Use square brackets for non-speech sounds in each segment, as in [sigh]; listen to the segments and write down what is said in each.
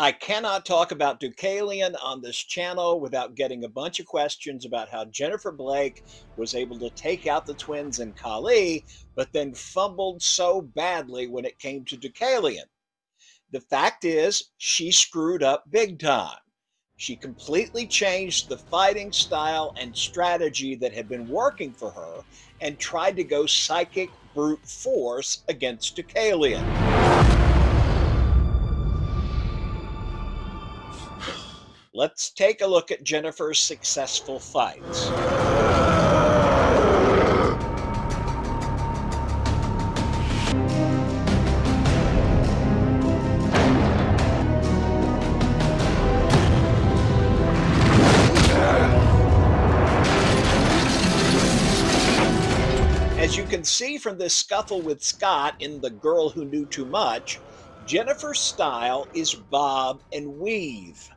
I cannot talk about Deucalion on this channel without getting a bunch of questions about how Jennifer Blake was able to take out the twins and Kali, but then fumbled so badly when it came to Deucalion. The fact is, she screwed up big time. She completely changed the fighting style and strategy that had been working for her and tried to go psychic brute force against Deucalion. Let's take a look at Jennifer's successful fights. As you can see from this scuffle with Scott in The Girl Who Knew Too Much, Jennifer's style is bob and weave.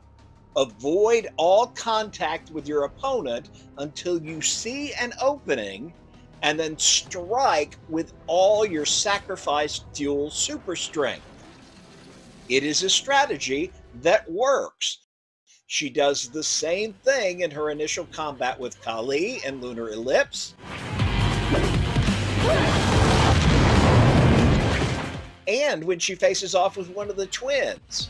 Avoid all contact with your opponent until you see an opening and then strike with all your sacrificed dual super strength. It is a strategy that works. She does the same thing in her initial combat with Kali and Lunar Ellipse. And when she faces off with one of the twins.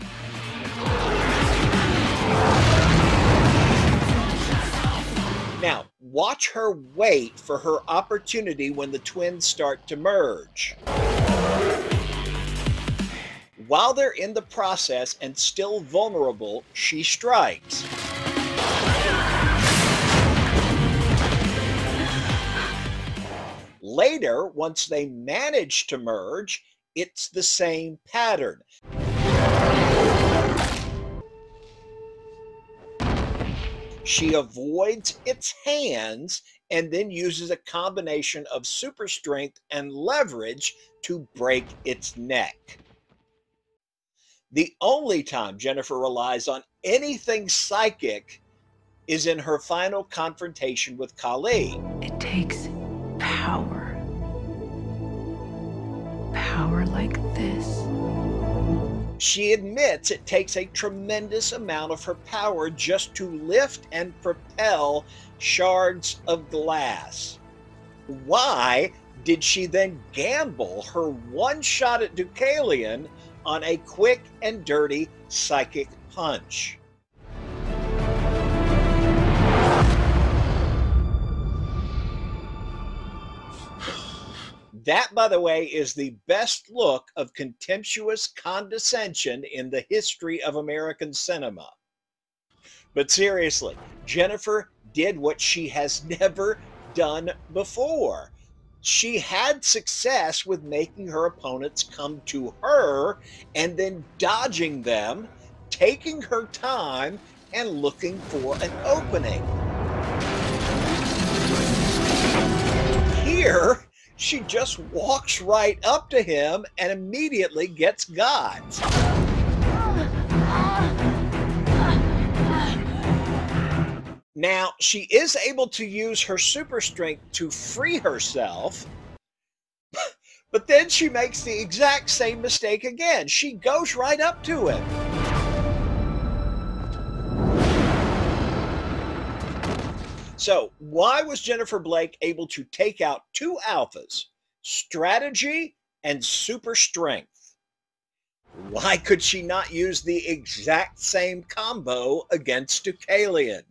Watch her wait for her opportunity when the twins start to merge. While they're in the process and still vulnerable, she strikes. Later, once they manage to merge, it's the same pattern. She avoids its hands and then uses a combination of super strength and leverage to break its neck. The only time Jennifer relies on anything psychic is in her final confrontation with Kali. It takes power. Power like this. She admits it takes a tremendous amount of her power just to lift and propel shards of glass. Why did she then gamble her one shot at Deucalion on a quick and dirty psychic punch? That, by the way, is the best look of contemptuous condescension in the history of American cinema. But seriously, Jennifer did what she has [laughs] never done before. She had success with making her opponents come to her and then dodging them, taking her time, and looking for an opening. Here, she just walks right up to him and immediately gets God. Now, she is able to use her super strength to free herself, but then she makes the exact same mistake again. She goes right up to him. So, why was Jennifer Blake able to take out two alphas, strategy and super strength? Why could she not use the exact same combo against Deucalion?